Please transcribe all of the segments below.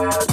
what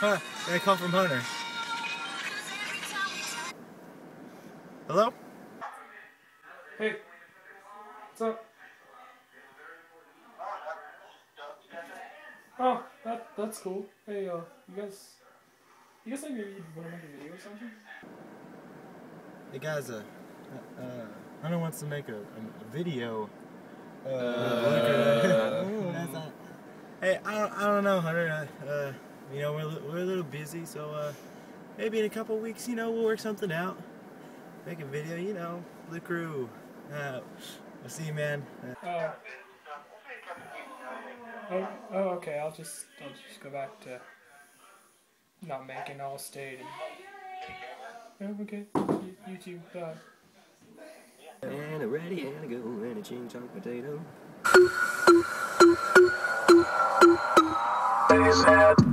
Huh, got a call from Hunter. Hello? Hey, what's up? Oh, that that's cool. Hey, uh, you guys, you guys think maybe you want to make a video or something? Hey guys, uh, uh, Hunter wants to make a, a video. Uh, that's not- hey, I don't, I don't know, Hunter. Uh, uh, you know, we're, a we're a little busy, so uh, maybe in a couple weeks, you know, we'll work something out. Make a video, you know, the crew. Uh, I'll see you, man. Uh, Uh, oh, oh, okay. I'll just I'll just go back to not making all state and. Oh, okay. You, you too. Bye. And a ready and a go and a ching chong potato. yeah, yeah,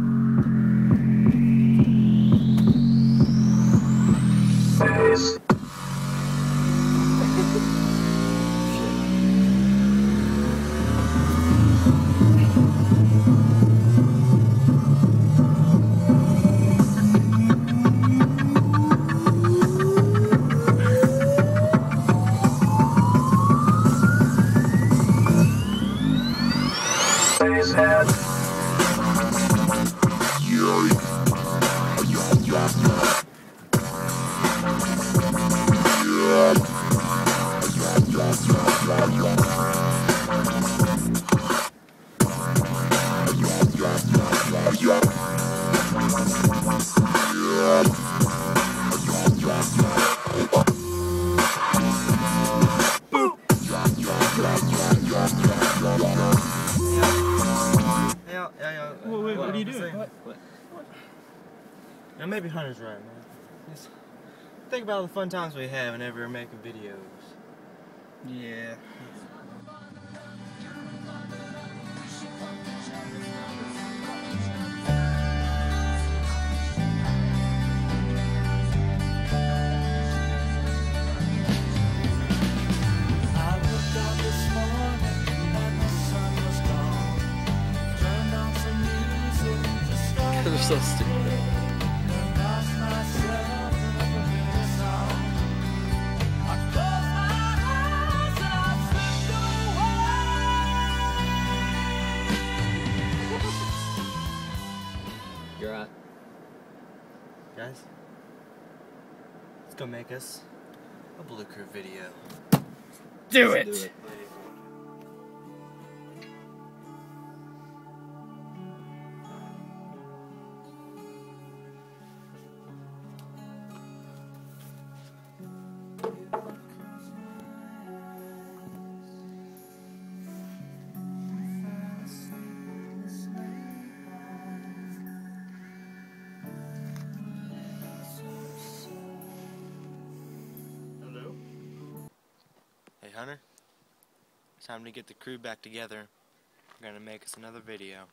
Now, maybe Hunter's right, man. Just think about all the fun times we have whenever we're making videos. Yeah. They're so stupid. Guys, let's go make us a BLUKRU video. Do Let's it. do it. Time to get the crew back together. We're gonna make us another video.